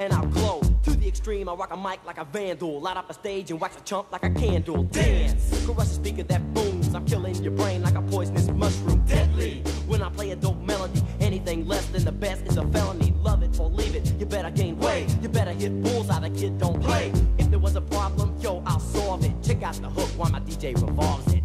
and I'll glow. To the extreme, I rock a mic like a vandal. Light up a stage and wax a chump like a candle. Dance! crush the speaker that booms. I'm killing your brain like a poisonous mushroom. Deadly! When I play a dope melody, anything less than the best is a felony. Love it or leave it, you better gain weight. You better hit bullseye, the kid don't play. If there was a problem, yo, I'll solve it. Check out the hook while my DJ revolves it.